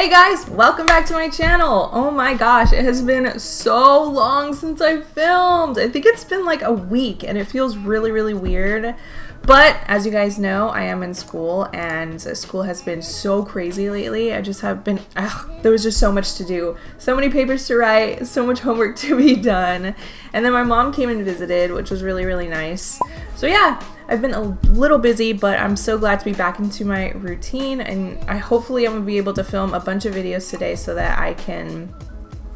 Hey guys, welcome back to my channel. Oh my gosh, it has been so long since I filmed. I think it's been like a week and it feels really, really weird. But as you guys know, I am in school and school has been so crazy lately. I just have been, ugh, there was just so much to do. So many papers to write, so much homework to be done. And then my mom came and visited, which was really, really nice. So yeah, I've been a little busy, but I'm so glad to be back into my routine and I hopefully I'm gonna be able to film a bunch of videos today so that I can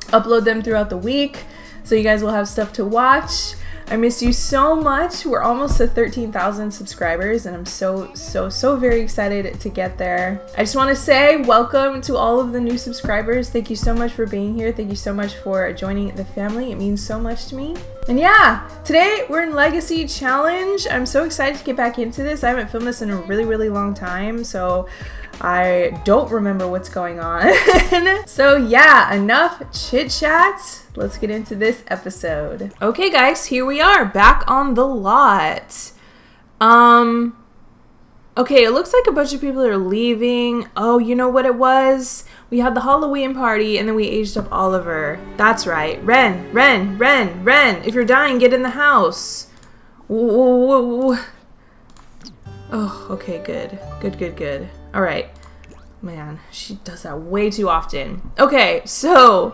upload them throughout the week so you guys will have stuff to watch. I miss you so much. We're almost to 13,000 subscribers and I'm so, so, so very excited to get there. I just want to say welcome to all of the new subscribers. Thank you so much for being here. Thank you so much for joining the family. It means so much to me. And yeah, today we're in Legacy Challenge. I'm so excited to get back into this. I haven't filmed this in a really, really long time, so I don't remember what's going on. so yeah, enough chit chat. Let's get into this episode. Okay guys, here we are back on the lot. Um, okay, it looks like a bunch of people are leaving. Oh, you know what it was? We had the Halloween party and then we aged up Oliver. That's right. Ren, Ren, Ren, Ren. If you're dying, get in the house. Ooh. Oh, okay, good. Good, good, good. All right. Man, she does that way too often. Okay, so,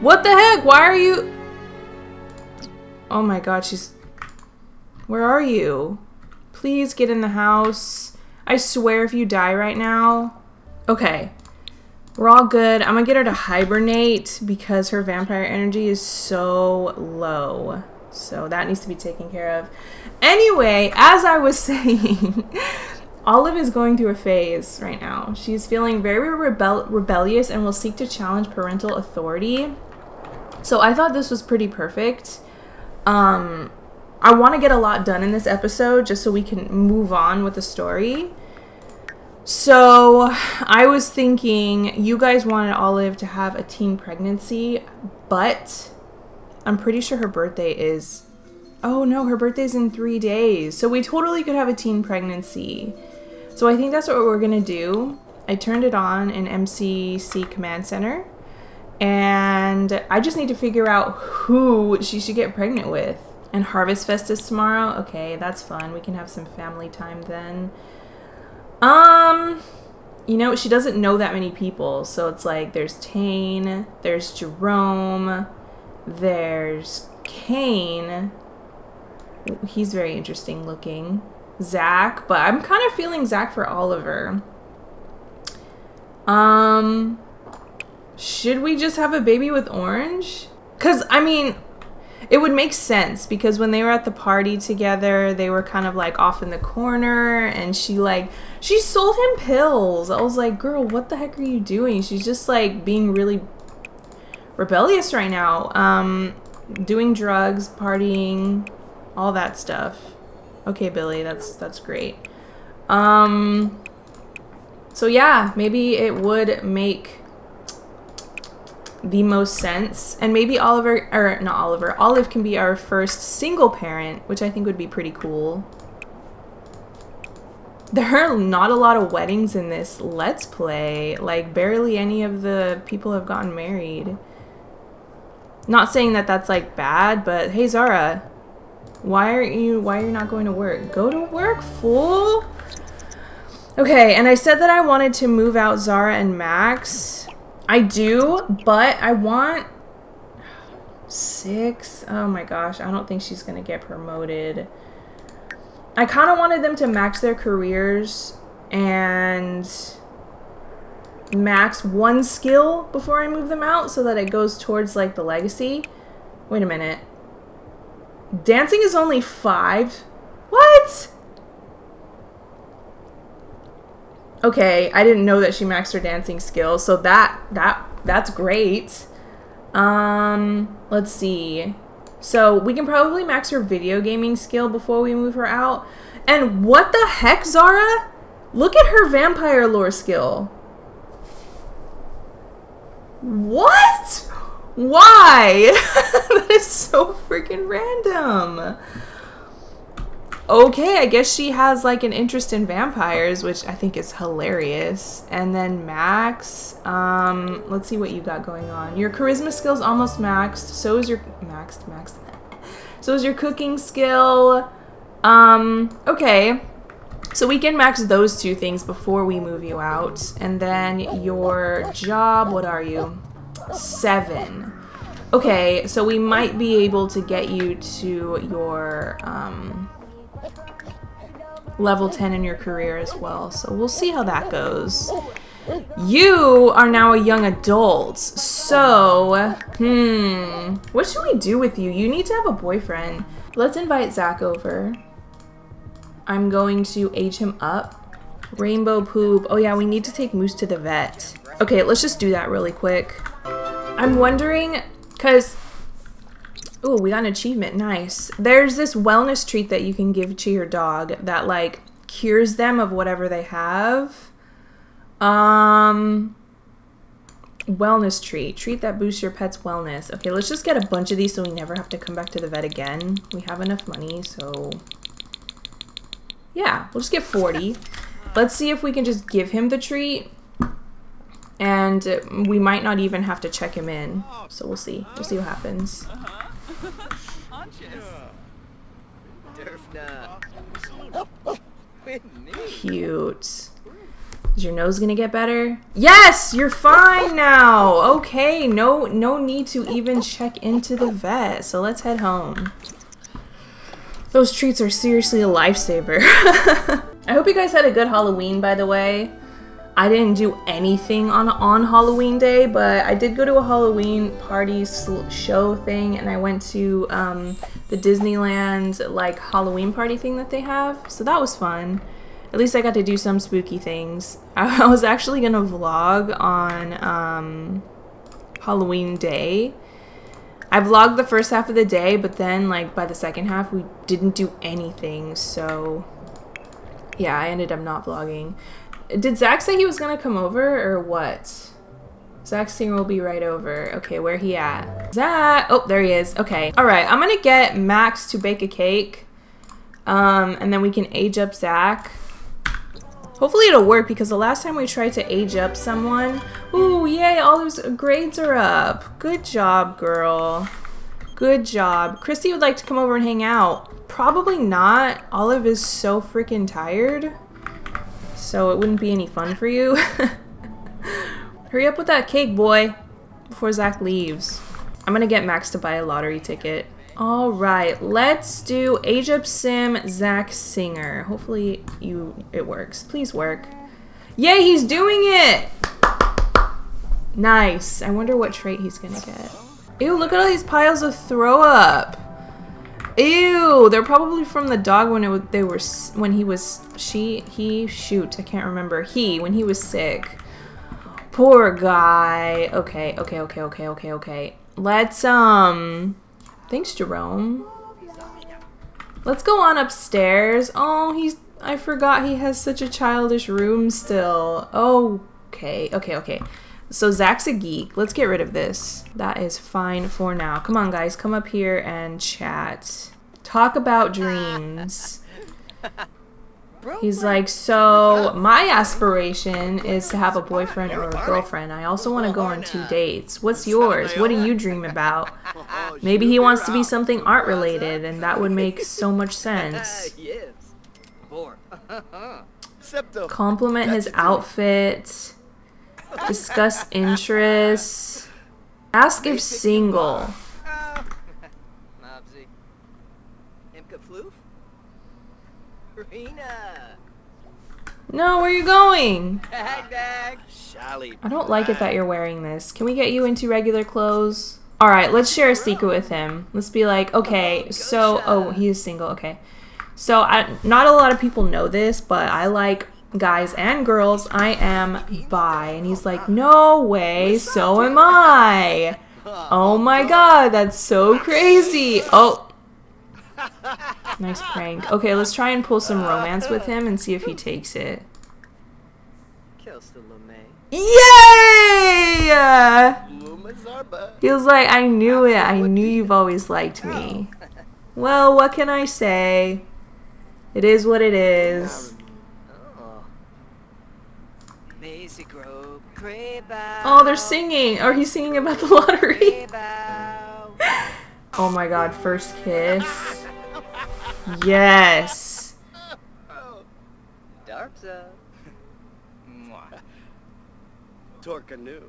what the heck? Why are you... Oh my god, she's... Where are you? Please get in the house. I swear if you die right now... Okay. We're all good. I'm gonna get her to hibernate because her vampire energy is so low. So that needs to be taken care of. Anyway, as I was saying... Olive is going through a phase right now. She's feeling very rebel rebellious and will seek to challenge parental authority. So I thought this was pretty perfect. Um, I want to get a lot done in this episode just so we can move on with the story. So I was thinking you guys wanted Olive to have a teen pregnancy, but I'm pretty sure her birthday is. Oh no, her birthday's in three days. So we totally could have a teen pregnancy. So I think that's what we're gonna do. I turned it on in MCC Command Center and I just need to figure out who she should get pregnant with. And Harvest Fest is tomorrow. Okay, that's fun. We can have some family time then. Um, you know, she doesn't know that many people. So it's like there's Tane, there's Jerome, there's Kane. He's very interesting looking. Zach, but I'm kind of feeling Zach for Oliver. Um, should we just have a baby with Orange? Because, I mean, it would make sense because when they were at the party together, they were kind of like off in the corner and she like, she sold him pills. I was like, girl, what the heck are you doing? She's just like being really rebellious right now. Um, doing drugs, partying, all that stuff. Okay, Billy, that's that's great. Um so yeah, maybe it would make the most sense. And maybe Oliver or not Oliver, Olive can be our first single parent, which I think would be pretty cool. There are not a lot of weddings in this Let's Play. Like, barely any of the people have gotten married. Not saying that that's, like, bad, but hey, Zara, why are you why are you not going to work? Go to work, fool! Okay, and I said that I wanted to move out Zara and Max. I do, but I want six. Oh my gosh, I don't think she's gonna get promoted. I kind of wanted them to max their careers and max one skill before I move them out so that it goes towards like the legacy. Wait a minute. Dancing is only five? What? Okay, I didn't know that she maxed her dancing skills, so that that that's great. Um, let's see. So we can probably max her video gaming skill before we move her out. And what the heck, Zara? Look at her vampire lore skill. What? Why? that is so freaking random. okay, I guess she has like an interest in vampires, which I think is hilarious. And then Max, um, let's see what you got going on. Your charisma skill's almost maxed. So is your maxed, maxed. So is your cooking skill. Um, okay. So we can max those two things before we move you out. And then your job, what are you? Seven. Okay, so we might be able to get you to your um, level 10 in your career as well. So we'll see how that goes. You are now a young adult. So, hmm, what should we do with you? You need to have a boyfriend. Let's invite Zach over. I'm going to age him up. Rainbow poop. Oh yeah, we need to take Moose to the vet. Okay, let's just do that really quick. I'm wondering, because... Oh, we got an achievement. Nice. There's this wellness treat that you can give to your dog that, like, cures them of whatever they have. Um... Wellness treat. Treat that boosts your pet's wellness. Okay, let's just get a bunch of these so we never have to come back to the vet again. We have enough money, so... Yeah, we'll just get 40. Let's see if we can just give him the treat and we might not even have to check him in. So we'll see. We'll see what happens. Cute. Is your nose gonna get better? Yes, you're fine now. Okay, no, no need to even check into the vet. So let's head home. Those treats are seriously a lifesaver. I hope you guys had a good Halloween, by the way. I didn't do anything on on Halloween day, but I did go to a Halloween party show thing, and I went to um, the Disneyland like Halloween party thing that they have. So that was fun. At least I got to do some spooky things. I was actually gonna vlog on um, Halloween day. I vlogged the first half of the day, but then like by the second half we didn't do anything. So yeah, I ended up not vlogging. Did Zach say he was gonna come over or what? Zach Singer will be right over. Okay, where he at? Zach! Oh, there he is. Okay. All right, I'm gonna get Max to bake a cake. Um, and then we can age up Zach. Hopefully it'll work because the last time we tried to age up someone, ooh, yay, all those grades are up. Good job, girl. Good job. Christy would like to come over and hang out. Probably not. Olive is so freaking tired so it wouldn't be any fun for you. Hurry up with that cake, boy, before Zach leaves. I'm gonna get Max to buy a lottery ticket. All right, let's do Up Sim Zach Singer. Hopefully you it works. Please work. Yay, he's doing it! Nice. I wonder what trait he's gonna get. Ew, look at all these piles of throw up. Ew, they're probably from the dog when it they were when he was she he shoot I can't remember he when he was sick. Poor guy. Okay, okay, okay, okay, okay, okay. Let's um. Thanks, Jerome. Let's go on upstairs. Oh, he's. I forgot he has such a childish room still. Okay, okay, okay. So Zach's a geek. Let's get rid of this. That is fine for now. Come on, guys. Come up here and chat. Talk about dreams. He's like, so my aspiration is to have a boyfriend or a girlfriend. I also want to go on two dates. What's yours? What do you dream about? Maybe he wants to be something art related, and that would make so much sense. Compliment his outfit. Discuss interests. Ask if single. No, where are you going? I don't like it that you're wearing this. Can we get you into regular clothes? Alright, let's share a secret with him. Let's be like, okay, so... Oh, he is single, okay. So, I, not a lot of people know this, but I like guys and girls, I am bi. And he's like, no way, so am I. Oh my god, that's so crazy. Oh. Nice prank. Okay, let's try and pull some romance with him and see if he takes it. Yay! He was like, I knew it. I knew you've always liked me. Well, what can I say? It is what it is. Oh, they're singing. Or he's singing about the lottery. oh my god, first kiss. Yes. Darpsa. Torcanu.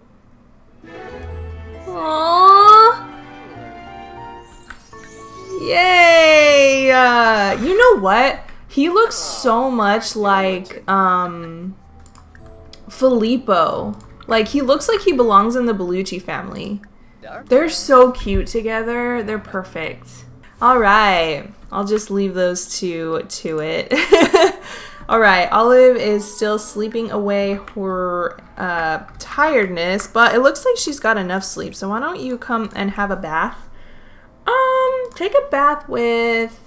Aww. Yay! Uh, you know what? He looks so much like um, Filippo. Like he looks like he belongs in the Bellucci family. They're so cute together. They're perfect. All right, I'll just leave those two to it. All right, Olive is still sleeping away her uh, tiredness, but it looks like she's got enough sleep. So why don't you come and have a bath? Um, take a bath with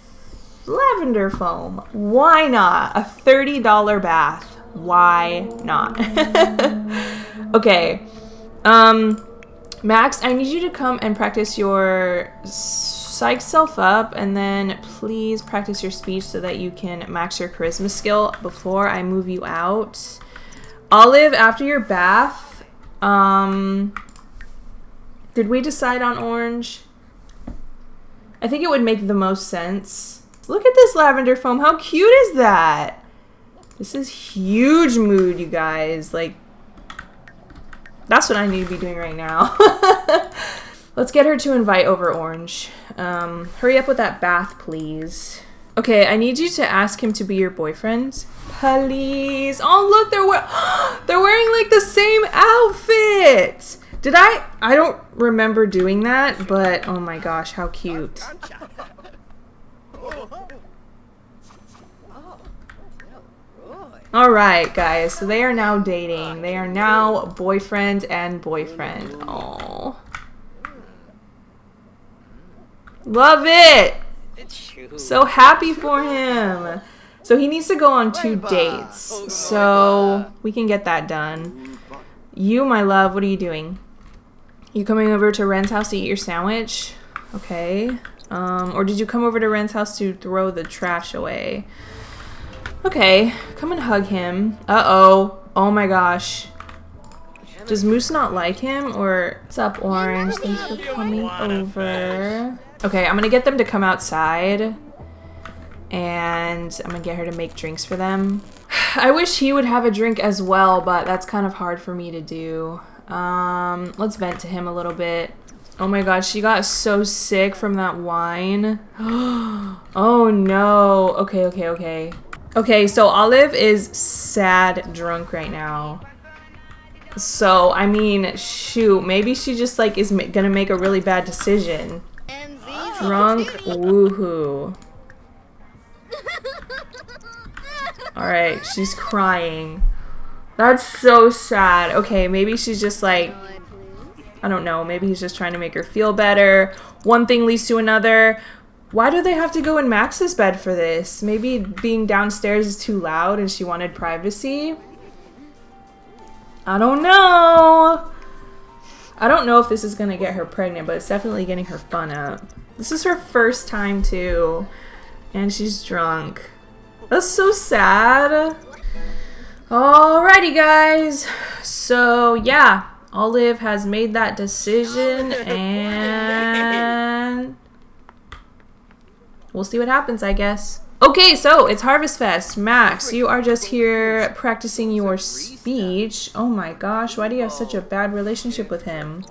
lavender foam. Why not? A $30 bath. Why not? okay. Um, Max, I need you to come and practice your psych self up and then please practice your speech so that you can max your charisma skill before I move you out. Olive, after your bath, um, did we decide on orange? I think it would make the most sense. Look at this lavender foam. How cute is that? This is huge mood, you guys. Like, that's what I need to be doing right now. Let's get her to invite over Orange. Um, hurry up with that bath, please. Okay, I need you to ask him to be your boyfriend. Please. Oh, look, they're, we they're wearing like the same outfit. Did I? I don't remember doing that, but oh my gosh, how cute. Alright, guys, so they are now dating. They are now boyfriend and boyfriend. Oh. Love it! So happy for him. So he needs to go on two dates. So we can get that done. You, my love, what are you doing? You coming over to Ren's house to eat your sandwich? Okay. Um, or did you come over to Ren's house to throw the trash away? Okay, come and hug him. Uh-oh. Oh my gosh. Does Moose not like him? Or what's up, Orange? Thanks for coming over. Okay, I'm gonna get them to come outside. And I'm gonna get her to make drinks for them. I wish he would have a drink as well, but that's kind of hard for me to do. Um, let's vent to him a little bit. Oh my gosh, she got so sick from that wine. oh no. Okay, okay, okay. Okay, so Olive is sad drunk right now. So, I mean, shoot, maybe she just like is gonna make a really bad decision. Drunk woohoo. Alright, she's crying. That's so sad. Okay, maybe she's just like, I don't know, maybe he's just trying to make her feel better. One thing leads to another. Why do they have to go in Max's bed for this? Maybe being downstairs is too loud and she wanted privacy? I don't know. I don't know if this is going to get her pregnant, but it's definitely getting her fun up. This is her first time too, and she's drunk. That's so sad. Alrighty guys, so yeah, Olive has made that decision and we'll see what happens, I guess. Okay, so it's Harvest Fest. Max, you are just here practicing your speech. Oh my gosh, why do you have such a bad relationship with him?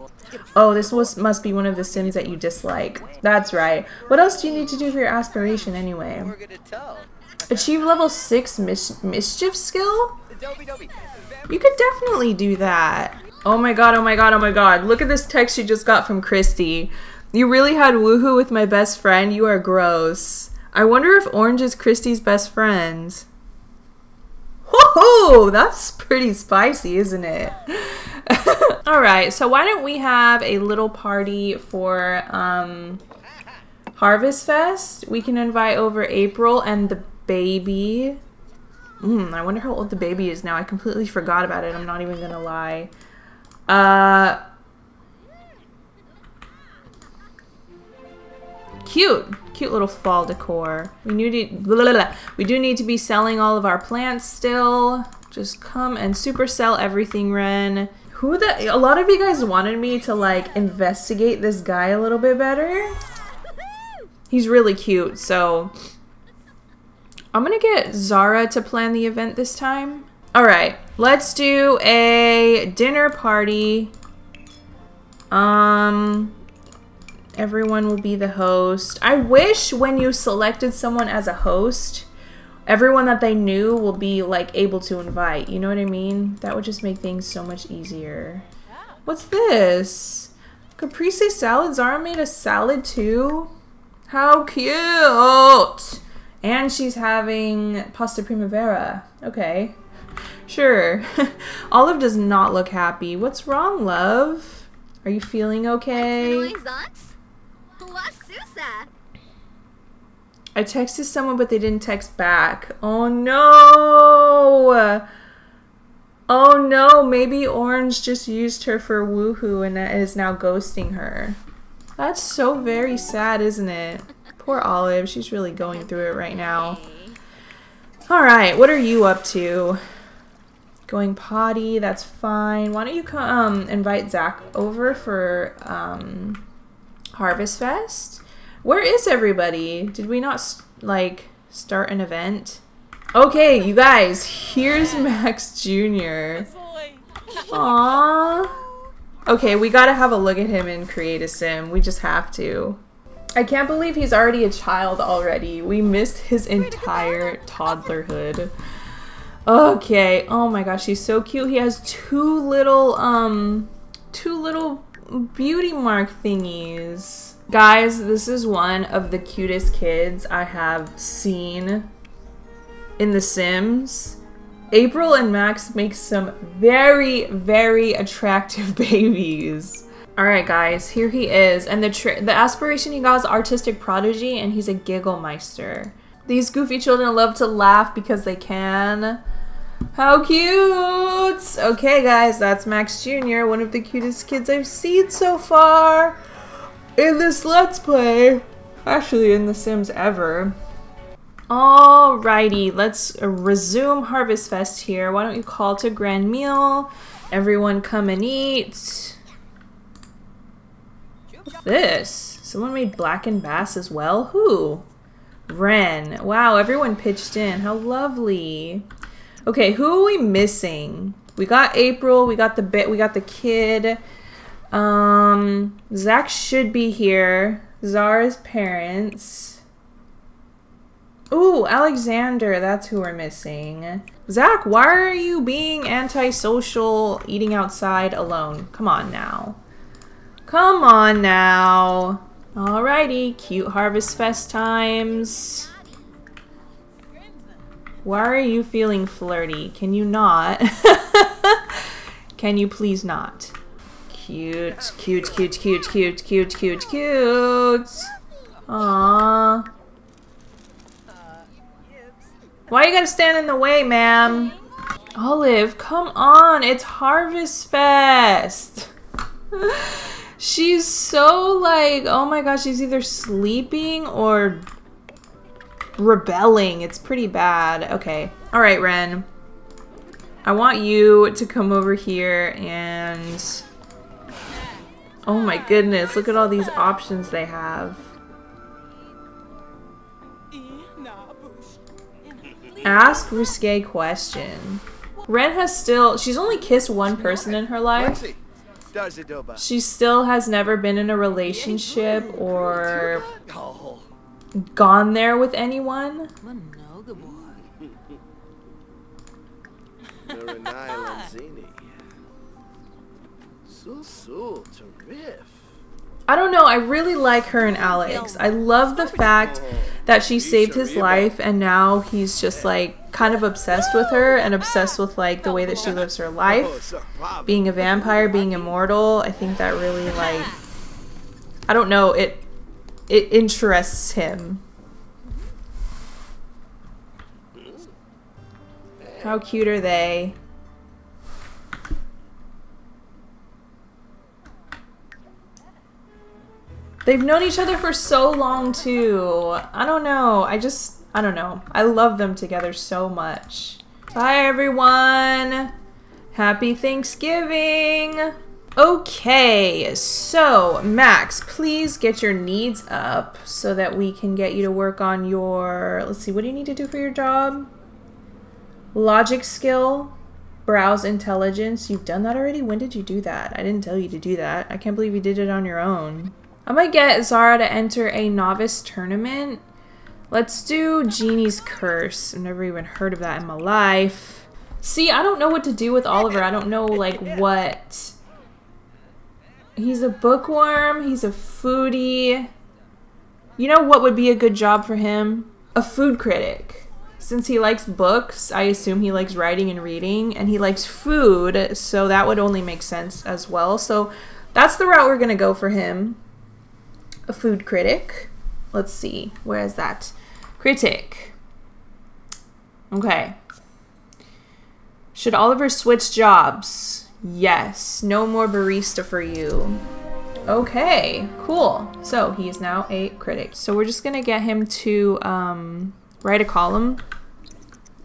Oh, this was must be one of the Sims that you dislike. That's right. What else do you need to do for your aspiration anyway? Achieve level 6 mis mischief skill? You could definitely do that. Oh my god, oh my god, oh my god. Look at this text you just got from Christy. You really had woohoo with my best friend? You are gross. I wonder if Orange is Christy's best friend. Whoa, that's pretty spicy, isn't it? All right, so why don't we have a little party for um, Harvest Fest? We can invite over April and the baby. Mm, I wonder how old the baby is now. I completely forgot about it. I'm not even gonna lie. Uh, Cute. Cute little fall decor. We need blah, blah, blah. we do need to be selling all of our plants still. Just come and super sell everything, Ren. Who the a lot of you guys wanted me to like investigate this guy a little bit better. He's really cute, so I'm gonna get Zara to plan the event this time. Alright, let's do a dinner party. Um everyone will be the host. I wish when you selected someone as a host, everyone that they knew will be like able to invite. You know what I mean? That would just make things so much easier. What's this? Caprese salad? Zara made a salad too? How cute! And she's having pasta primavera. Okay. Sure. Olive does not look happy. What's wrong, love? Are you feeling okay? I texted someone, but they didn't text back. Oh no! Oh no, maybe Orange just used her for woohoo and is now ghosting her. That's so very sad, isn't it? Poor Olive, she's really going through it right now. Alright, what are you up to? Going potty, that's fine. Why don't you come um, invite Zach over for um, Harvest Fest? Where is everybody? Did we not, like, start an event? Okay, you guys, here's Max Jr. Aww. Okay, we gotta have a look at him and create a sim. We just have to. I can't believe he's already a child already. We missed his entire toddlerhood. Okay, oh my gosh, he's so cute. He has two little, um, two little beauty mark thingies. Guys, this is one of the cutest kids I have seen in The Sims. April and Max make some very, very attractive babies. Alright guys, here he is. And the the aspiration he got is artistic prodigy and he's a giggle meister. These goofy children love to laugh because they can. How cute! Okay guys, that's Max Jr., one of the cutest kids I've seen so far in this Let's Play. Actually, in The Sims ever. Alrighty, let's resume Harvest Fest here. Why don't you call to grand meal? Everyone come and eat. What's this? Someone made blackened bass as well? Who? Ren. Wow, everyone pitched in. How lovely. Okay, who are we missing? We got April, we got the bit, we got the kid. Um, Zach should be here. Zara's parents. Ooh, Alexander, that's who we're missing. Zach, why are you being antisocial, eating outside alone? Come on now. Come on now. Alrighty, cute Harvest Fest times. Why are you feeling flirty? Can you not? Can you please not? Cute, cute, cute, cute, cute, cute, cute, cute. Aww. Why you gotta stand in the way, ma'am? Olive, come on, it's Harvest Fest. she's so like, oh my gosh, she's either sleeping or rebelling. It's pretty bad. Okay. All right, Ren. I want you to come over here and Oh my goodness, look at all these options they have. Ask risque question. Ren has still, she's only kissed one person in her life. She still has never been in a relationship or gone there with anyone. I don't know. I really like her and Alex. I love the fact that she saved his life and now he's just like kind of obsessed with her and obsessed with like the way that she lives her life. Being a vampire, being immortal. I think that really like I don't know, it it interests him. How cute are they? They've known each other for so long too. I don't know. I just, I don't know. I love them together so much. Bye everyone. Happy Thanksgiving. Okay, so Max, please get your needs up so that we can get you to work on your, let's see, what do you need to do for your job? Logic skill, browse intelligence. You've done that already? When did you do that? I didn't tell you to do that. I can't believe you did it on your own. I might get Zara to enter a novice tournament. Let's do Genie's Curse. I've never even heard of that in my life. See, I don't know what to do with Oliver. I don't know, like, what He's a bookworm. He's a foodie. You know what would be a good job for him? A food critic. Since he likes books, I assume he likes writing and reading, and he likes food, so that would only make sense as well. So that's the route we're going to go for him. A food critic. Let's see. Where is that? Critic. Okay. Should Oliver switch jobs? Yes, no more barista for you. Okay, cool. So he is now a critic. So we're just gonna get him to um, write a column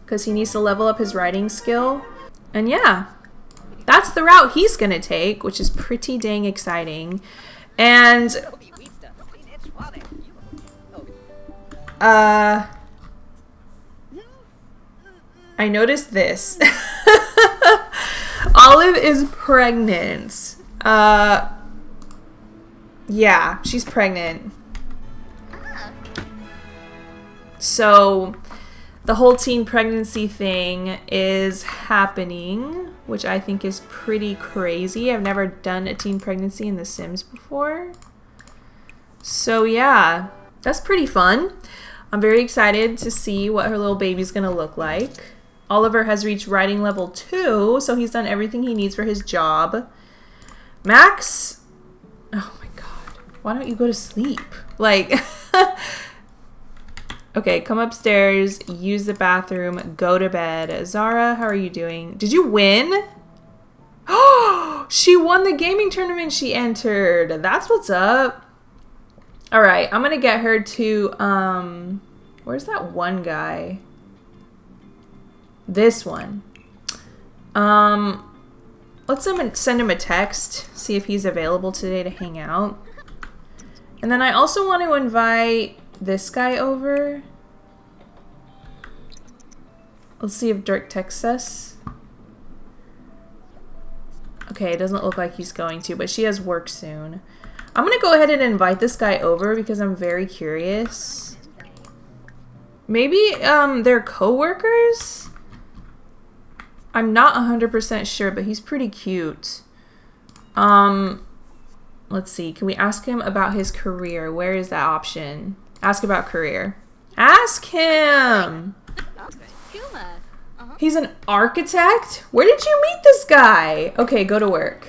because he needs to level up his writing skill. And yeah, that's the route he's gonna take, which is pretty dang exciting. And uh, I noticed this. Olive is pregnant. Uh, yeah, she's pregnant. So, the whole teen pregnancy thing is happening, which I think is pretty crazy. I've never done a teen pregnancy in The Sims before. So, yeah, that's pretty fun. I'm very excited to see what her little baby's gonna look like. Oliver has reached writing level 2, so he's done everything he needs for his job. Max... Oh my god. Why don't you go to sleep? Like... okay, come upstairs, use the bathroom, go to bed. Zara, how are you doing? Did you win? Oh, she won the gaming tournament she entered. That's what's up. All right, I'm to get her to, um, where's that one guy? This one. Um, let's send him a text, see if he's available today to hang out. And then I also want to invite this guy over. Let's see if Dirk texts us. Okay, it doesn't look like he's going to, but she has work soon. I'm going to go ahead and invite this guy over because I'm very curious. Maybe um, they're co-workers? I'm not 100% sure, but he's pretty cute. Um, let's see. Can we ask him about his career? Where is that option? Ask about career. Ask him! He's an architect? Where did you meet this guy? Okay, go to work.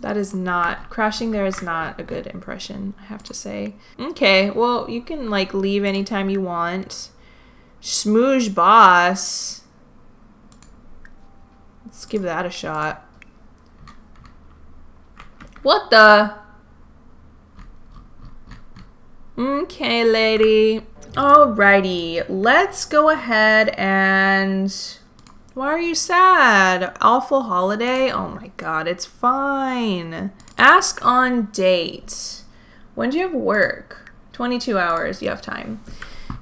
That is not, crashing there is not a good impression, I have to say. Okay, well, you can like leave anytime you want. Smooge Boss. Let's give that a shot. What the? Okay, lady. Alrighty, let's go ahead and... Why are you sad? Awful holiday? Oh my god, it's fine. Ask on date. When do you have work? 22 hours, you have time.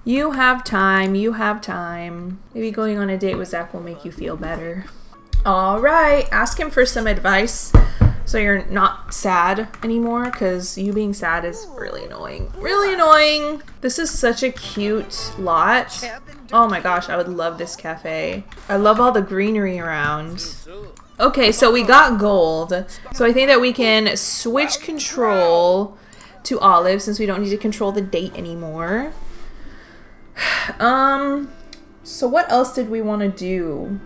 You have time. You have time. Maybe going on a date with Zach will make you feel better. All right. Ask him for some advice so you're not sad anymore because you being sad is really annoying. Really annoying. This is such a cute lot. Oh my gosh, I would love this cafe. I love all the greenery around. Okay, so we got gold. So I think that we can switch control to Olive since we don't need to control the date anymore. Um, so what else did we want to do?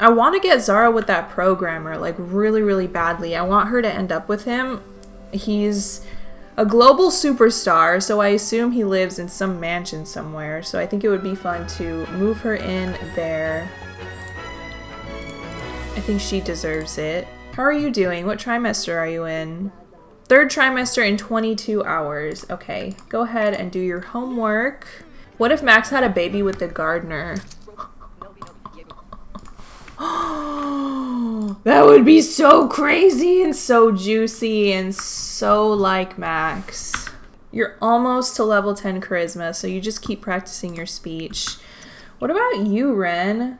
I want to get Zara with that programmer, like really, really badly. I want her to end up with him. He's a global superstar, so I assume he lives in some mansion somewhere. So I think it would be fun to move her in there. I think she deserves it. How are you doing? What trimester are you in? Third trimester in 22 hours. Okay, go ahead and do your homework. What if Max had a baby with the gardener? that would be so crazy and so juicy and so like Max. You're almost to level 10 charisma, so you just keep practicing your speech. What about you, Ren?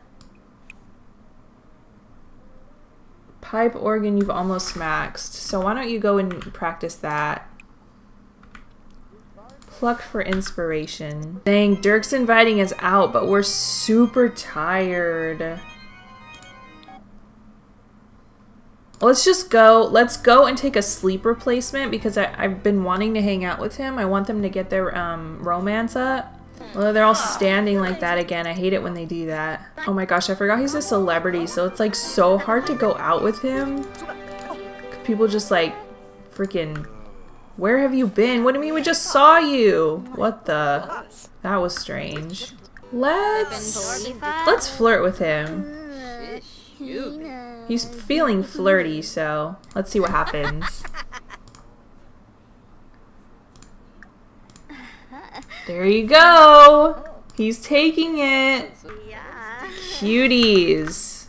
Pipe organ, you've almost maxed. So why don't you go and practice that? Pluck for inspiration. Dang, Dirk's inviting us out, but we're super tired. Let's just go. Let's go and take a sleep replacement because I, have been wanting to hang out with him. I want them to get their um, romance up. Well, they're all standing like that again. I hate it when they do that. Oh my gosh, I forgot he's a celebrity, so it's like so hard to go out with him. People just like freaking where have you been? What do you mean we just saw you? What the? That was strange. Let's let's flirt with him. He's feeling flirty, so let's see what happens. There you go. He's taking it. Cuties.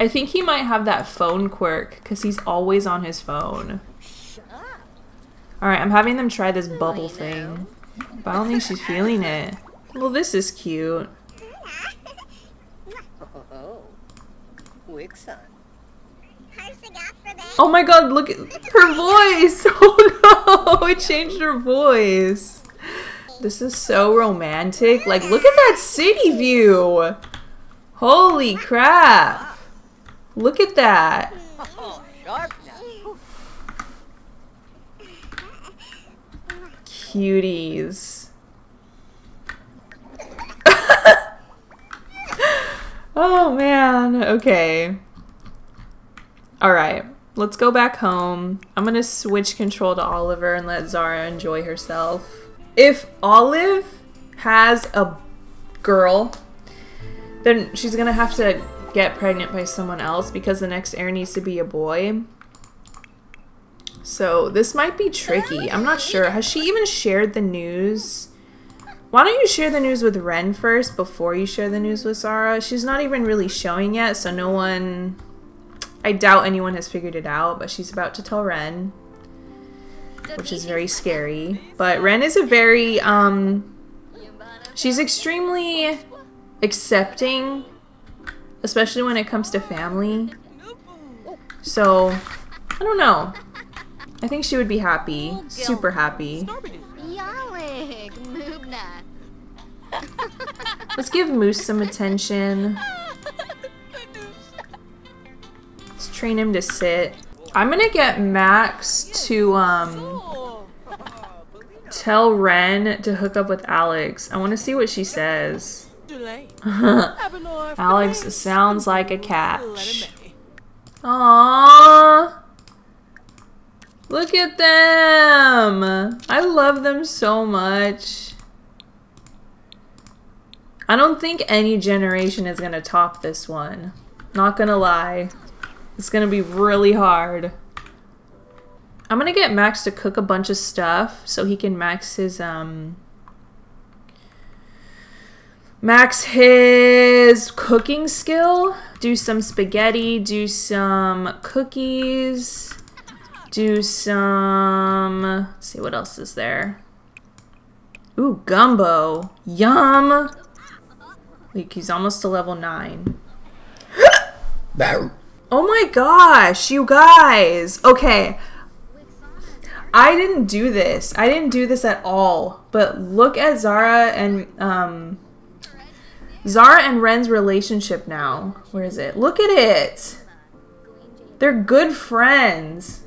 I think he might have that phone quirk because he's always on his phone. Alright, I'm having them try this bubble thing. But I don't think she's feeling it. Well, this is cute. Oh my god, look at her voice! Oh no, it changed her voice. This is so romantic. Like, look at that city view! Holy crap! Look at that! Cuties. Oh man, okay. Alright, let's go back home. I'm gonna switch control to Oliver and let Zara enjoy herself. If Olive has a girl, then she's gonna have to get pregnant by someone else because the next heir needs to be a boy. So this might be tricky. I'm not sure. Has she even shared the news? Why don't you share the news with Ren first before you share the news with Zara? She's not even really showing yet, so no one I doubt anyone has figured it out, but she's about to tell Ren, which is very scary. But Ren is a very, um, she's extremely accepting, especially when it comes to family. So, I don't know. I think she would be happy, super happy. Let's give Moose some attention. Let's train him to sit. I'm gonna get Max to um tell Ren to hook up with Alex. I want to see what she says. Alex sounds like a catch. Aww. Look at them. I love them so much. I don't think any generation is going to top this one. Not gonna lie. It's gonna be really hard. I'm gonna get Max to cook a bunch of stuff so he can max his, um... Max his cooking skill. Do some spaghetti, do some cookies, do some... See, what else is there? Ooh, gumbo. Yum! Like, he's almost to level 9. Oh my gosh, you guys. Okay. I didn't do this. I didn't do this at all. But look at Zara and um Zara and Ren's relationship now. Where is it? Look at it. They're good friends.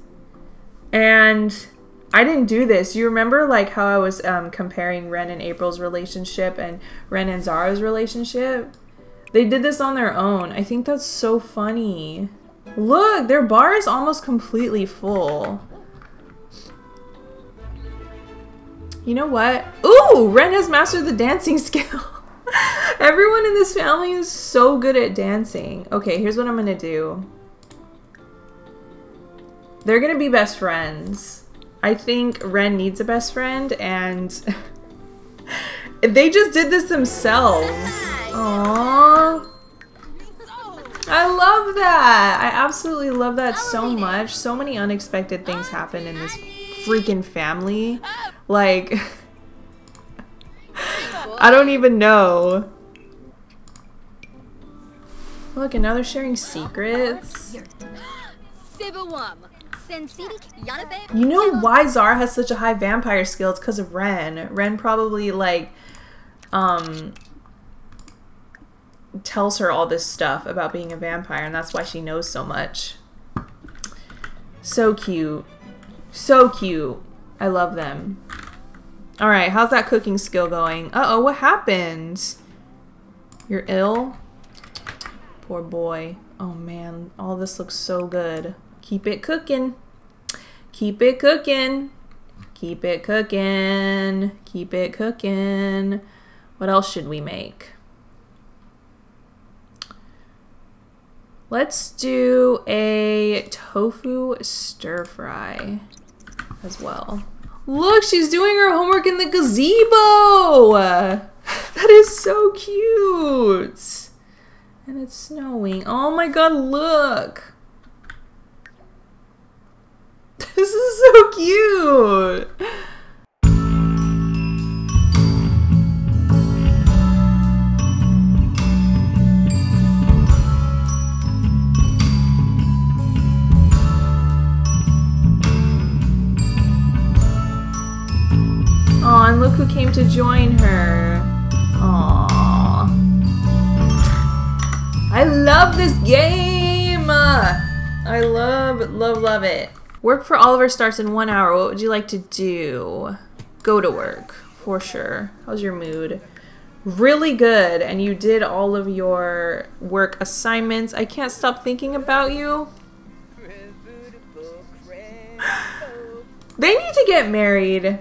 And I didn't do this. You remember like how I was um, comparing Ren and April's relationship and Ren and Zara's relationship? They did this on their own. I think that's so funny. Look, their bar is almost completely full. You know what? Ooh, Ren has mastered the dancing skill. Everyone in this family is so good at dancing. Okay, here's what I'm gonna do. They're gonna be best friends. I think Ren needs a best friend, and they just did this themselves. Aww. I love that. I absolutely love that so much. So many unexpected things happen in this freaking family. Like, I don't even know. Look, and now they're sharing secrets. You know why Zara has such a high vampire skill? It's because of Ren. Ren probably, like, um, tells her all this stuff about being a vampire, and that's why she knows so much. So cute. So cute. I love them. Alright, how's that cooking skill going? Uh-oh, what happened? You're ill? Poor boy. Oh man, all this looks so good. Keep it cooking. Keep it cooking. Keep it cooking. Keep it cooking. What else should we make? Let's do a tofu stir fry as well. Look, she's doing her homework in the gazebo! That is so cute! And it's snowing. Oh my god, look! This is so cute! Oh, and look who came to join her. Aww. I love this game! I love, love, love it. Work for Oliver starts in one hour. What would you like to do? Go to work, for sure. How's your mood? Really good, and you did all of your work assignments. I can't stop thinking about you. They need to get married.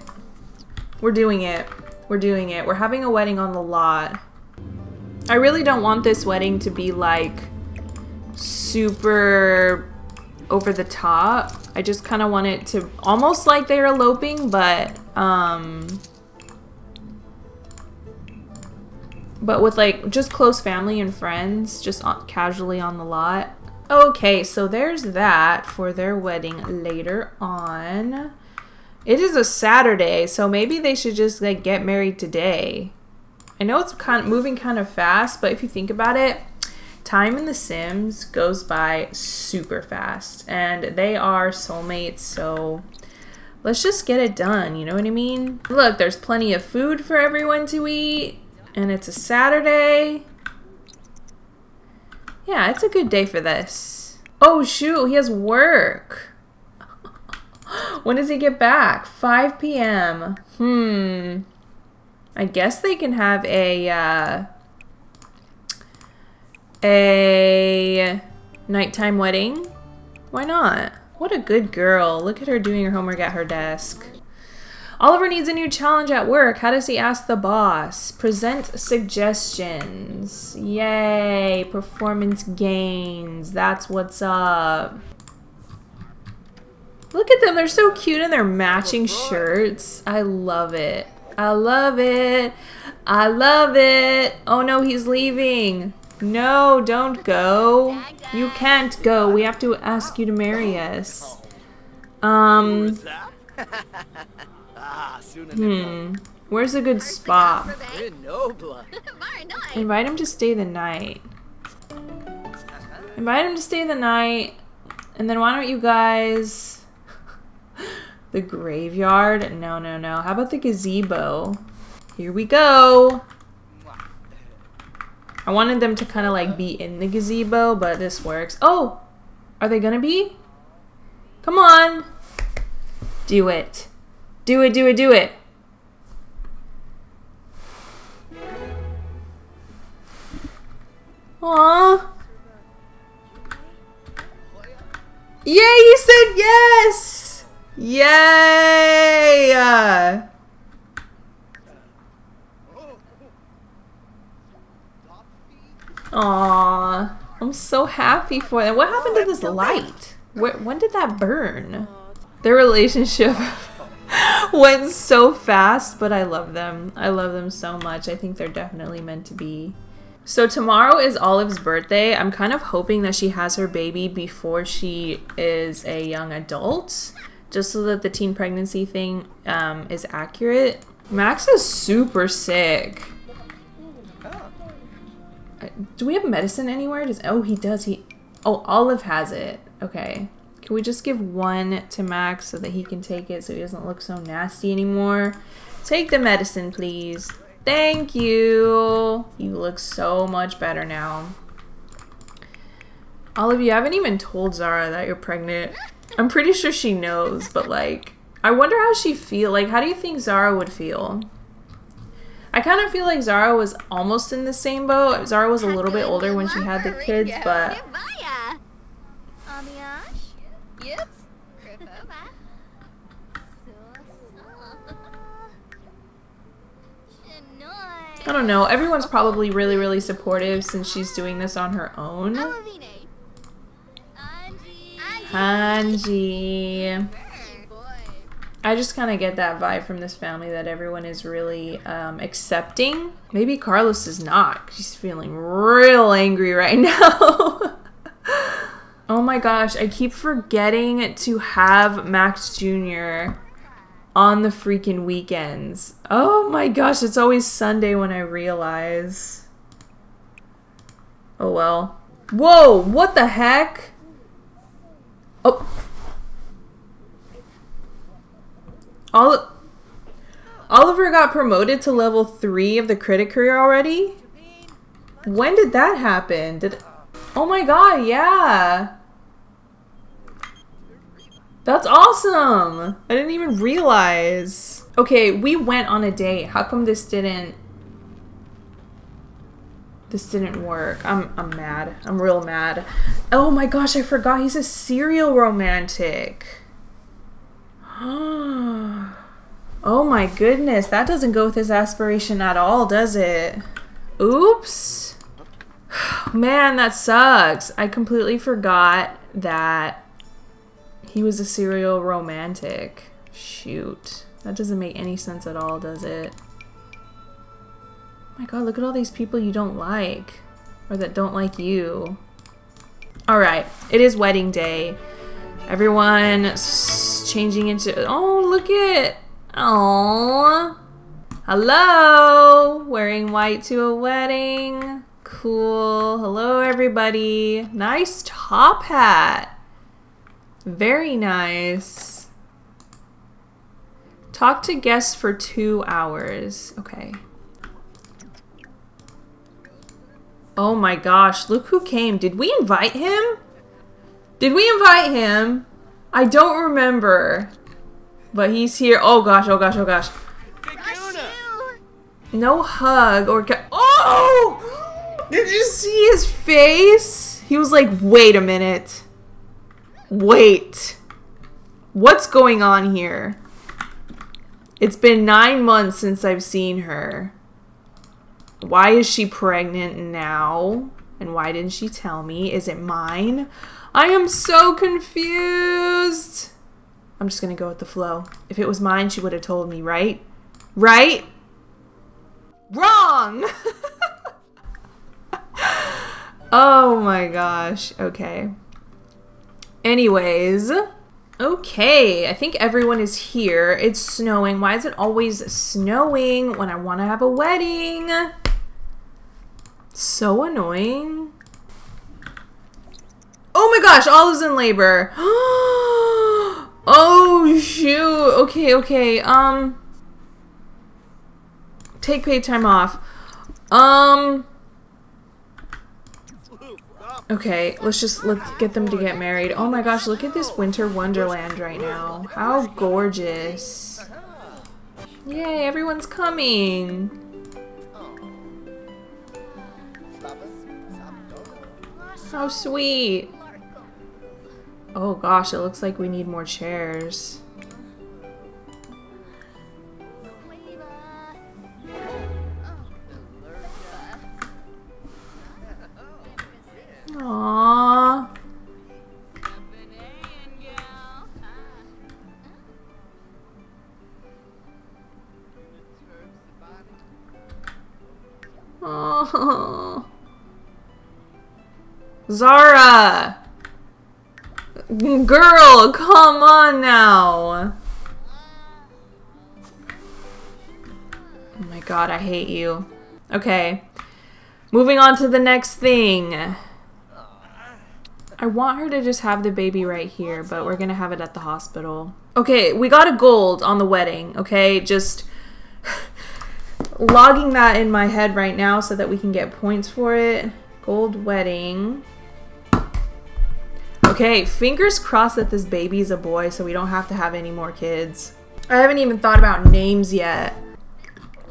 We're doing it. We're doing it. We're having a wedding on the lot. I really don't want this wedding to be like super over the top. I just kind of want it to almost like they're eloping, but um but with like just close family and friends just casually on the lot. Okay, so there's that for their wedding later on. It is a Saturday, so maybe they should just like get married today. I know it's kind of moving kind of fast, but if you think about it, time in The Sims goes by super fast, and they are soulmates, so let's just get it done, you know what I mean? Look, there's plenty of food for everyone to eat, and it's a Saturday. Yeah, it's a good day for this. Oh shoot, he has work. when does he get back? 5 p.m. Hmm. I guess they can have a, uh, a nighttime wedding. Why not? What a good girl. Look at her doing her homework at her desk. Oliver needs a new challenge at work. How does he ask the boss? Present suggestions. Yay, performance gains. That's what's up. Look at them. They're so cute in their matching shirts. I love it. I love it. I love it. Oh no, he's leaving. No, don't go. You can't go. We have to ask you to marry us. Um. Hmm. Where's a good spot? Invite him to stay the night. Invite him to stay the night. And then why don't you guys... The graveyard? No, no, no. How about the gazebo? Here we go. I wanted them to kind of like be in the gazebo, but this works. Oh! Are they gonna be? Come on! Do it. Do it, do it, do it. Aww. Yay, you said yes! Yay! Aww. I'm so happy for them. What happened to this light? Where, when did that burn? Their relationship went so fast, but I love them. I love them so much. I think they're definitely meant to be. So tomorrow is Olive's birthday. I'm kind of hoping that she has her baby before she is a young adult, just so that the teen pregnancy thing um, is accurate. Max is super sick. Do we have medicine anywhere? Does oh he does he oh Olive has it. Okay. Can we just give one to Max so that he can take it so he doesn't look so nasty anymore? Take the medicine, please. Thank you. You look so much better now. Olive, you haven't even told Zara that you're pregnant. I'm pretty sure she knows, but like, I wonder how she feel. Like, how do you think Zara would feel? I kind of feel like Zara was almost in the same boat. Zara was a little bit older when she had the kids, but I don't know. Everyone's probably really, really supportive since she's doing this on her own. Hanji. I just kind of get that vibe from this family that everyone is really um, accepting. Maybe Carlos is not. She's feeling real angry right now. oh my gosh, I keep forgetting to have Max Jr on the freaking weekends. Oh my gosh, it's always Sunday when I realize. Oh well. Whoa, what the heck? Oh. All Oliver got promoted to level 3 of the critic career already? When did that happen? Did Oh my god, yeah. That's awesome! I didn't even realize. Okay, we went on a date. How come this didn't... This didn't work. I'm, I'm mad. I'm real mad. Oh my gosh, I forgot he's a serial romantic. oh my goodness, that doesn't go with his aspiration at all, does it? Oops. Man, that sucks. I completely forgot that he was a serial romantic. Shoot. That doesn't make any sense at all, does it? My god, look at all these people you don't like. Or that don't like you. Alright, it is wedding day. Everyone changing into... Oh, look at... Oh. Hello! Wearing white to a wedding. Cool. Hello, everybody. Nice top hat. Very nice. Talk to guests for two hours. Okay. Oh my gosh, look who came. Did we invite him? Did we invite him? I don't remember. But he's here. Oh gosh, oh gosh, oh gosh. No hug or... Oh! Did you see his face? He was like, wait a minute. Wait. What's going on here? It's been nine months since I've seen her. Why is she pregnant now? And why didn't she tell me? Is it mine? I am so confused. I'm just going to go with the flow. If it was mine, she would have told me, right? Right? Wrong! oh my gosh. Okay. Anyways, okay, I think everyone is here. It's snowing. Why is it always snowing when I want to have a wedding? So annoying. My gosh, Olive's in labor. oh shoot. Okay, okay. Um take paid time off. Um Okay, let's just let's get them to get married. Oh my gosh, look at this winter wonderland right now. How gorgeous. Yay, everyone's coming. How sweet. Oh gosh, it looks like we need more chairs. Aww. Zara! Girl, come on now. Oh my god, I hate you. Okay. Moving on to the next thing. I want her to just have the baby right here, but we're gonna have it at the hospital. Okay, we got a gold on the wedding, okay? Just logging that in my head right now so that we can get points for it. Gold wedding. Okay, fingers crossed that this baby's a boy so we don't have to have any more kids. I haven't even thought about names yet.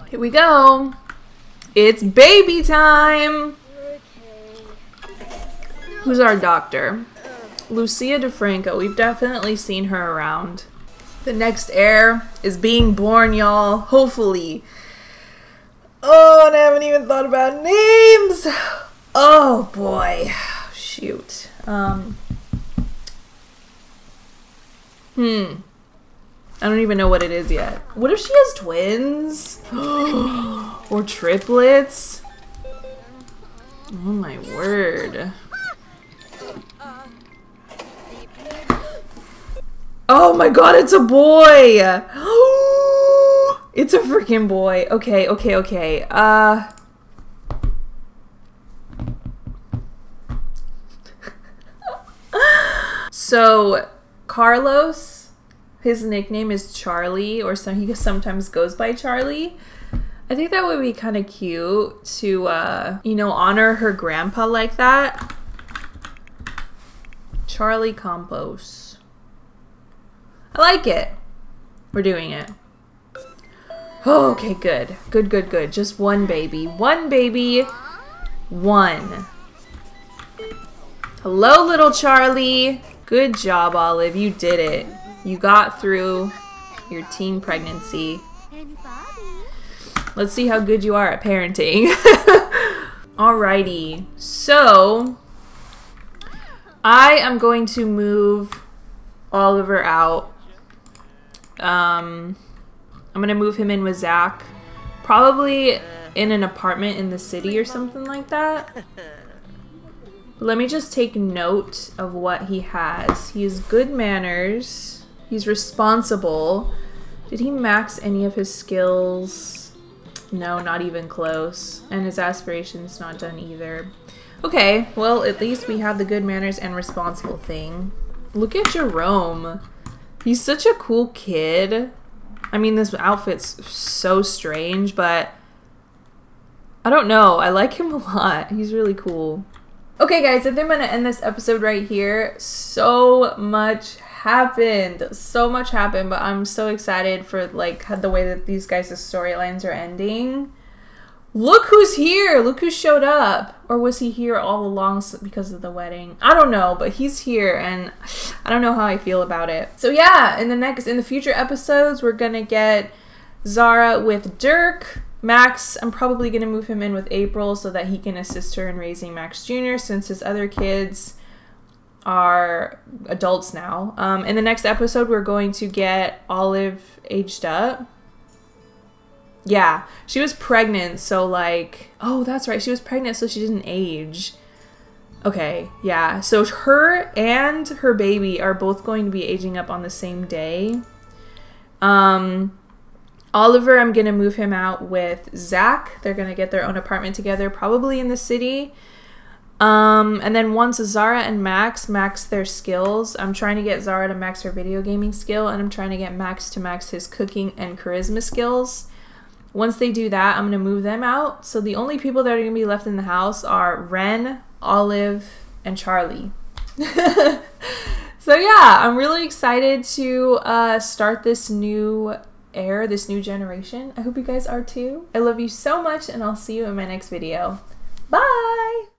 Here we go. It's baby time. Who's our doctor? Lucia DeFranco. We've definitely seen her around. The next heir is being born, y'all. Hopefully. Oh, and I haven't even thought about names. Oh boy. Shoot. Um. Hmm. I don't even know what it is yet. What if she has twins? or triplets? Oh my word. Oh my god, it's a boy! it's a freaking boy. Okay, okay, okay. Uh... so, Carlos, his nickname is Charlie, or some, he sometimes goes by Charlie. I think that would be kind of cute to, uh, you know, honor her grandpa like that. Charlie Campos. I like it. We're doing it. Oh, okay, good. Good, good, good. Just one baby. One baby. One. Hello, little Charlie. Good job, Olive. You did it. You got through your teen pregnancy. Let's see how good you are at parenting. Alrighty. So, I am going to move Oliver out um, I'm gonna move him in with Zach. Probably in an apartment in the city or something like that. Let me just take note of what he has. He has good manners. He's responsible. Did he max any of his skills? No, not even close. And his aspirations not done either. Okay, well, at least we have the good manners and responsible thing. Look at Jerome. He's such a cool kid. I mean, this outfit's so strange, but I don't know. I like him a lot. He's really cool. Okay, guys, I think I'm going to end this episode right here. So much happened. So much happened, but I'm so excited for, like, the way that these guys' storylines are ending. Look who's here! Look who showed up! Or was he here all along because of the wedding? I don't know, but he's here and I don't know how I feel about it. So yeah, in the next, in the future episodes, we're gonna get Zara with Dirk. Max, I'm probably gonna move him in with April so that he can assist her in raising Max Jr. since his other kids are adults now. Um, in the next episode, we're going to get Olive aged up yeah, she was pregnant, so like, oh, that's right, she was pregnant, so she didn't age. Okay, yeah. So her and her baby are both going to be aging up on the same day. Um, Oliver, I'm gonna move him out with Zach. They're gonna get their own apartment together, probably in the city. Um, and then once Zara and Max max their skills, I'm trying to get Zara to max her video gaming skill, and I'm trying to get Max to max his cooking and charisma skills. Once they do that, I'm going to move them out. So the only people that are going to be left in the house are Ren, Olive, and Charlie. so yeah, I'm really excited to uh, start this new era, this new generation. I hope you guys are too. I love you so much, and I'll see you in my next video. Bye!